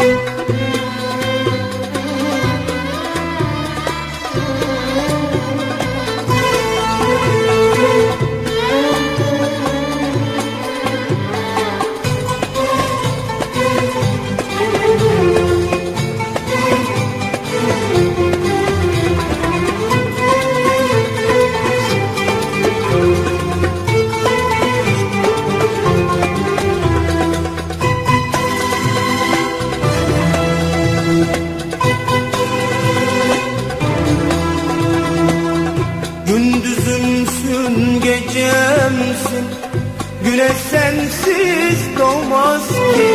Música gecemsin. Güneş sensiz doğmaz ki.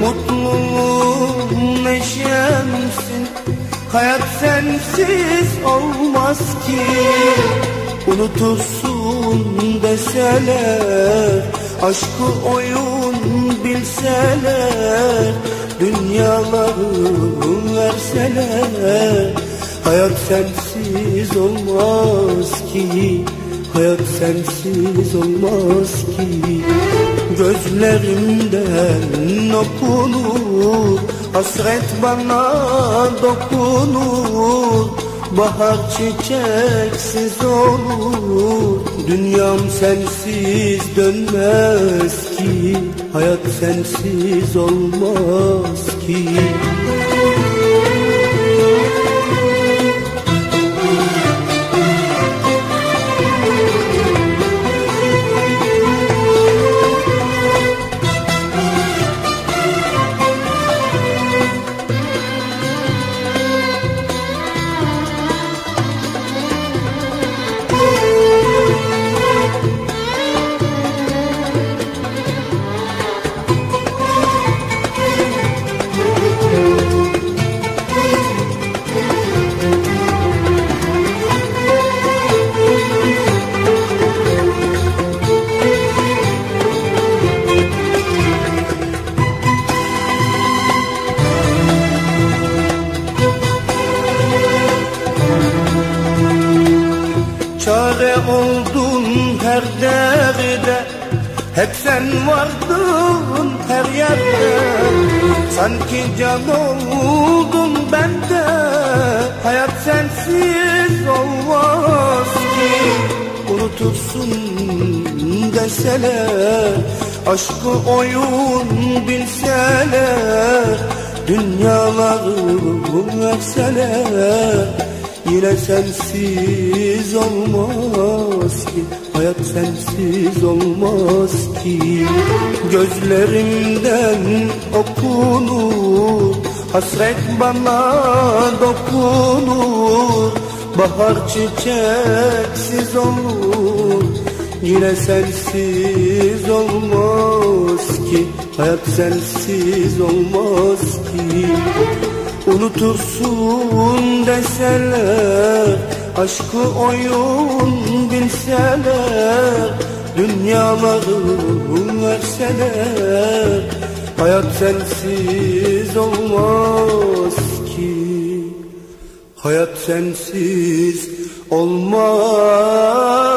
Mutluluğum neşemsin. Hayat sensiz olmaz ki. Unutursun deseler Aşkı oyun bilseler Dünyaları verseler Hayat sensiz olmaz ki Hayat sensiz olmaz ki. Gözlerimden okunur Hasret bana dokunur. Bahar çiçeksiz olur Dünyam sensiz dönmez ki. Hayat sensiz olmaz ki Çare oldun her derde Hep sen vardın her yerde. Sanki can oldun bende. Hayat sensiz olmaz ki. Unutursun deseler Aşkı oyun bilseler Dünyaları verseler Yine sensiz olmaz ki Hayat sensiz olmaz ki. Gözlerimden okunur Hasret bana dokunur. Bahar çiçeksiz olur Yine sensiz olmaz ki Hayat sensiz olmaz ki Unutursun deseler Aşkı oyun bilseler Dünyaları verseler Hayat sensiz olmaz ki. Hayat sensiz olmaz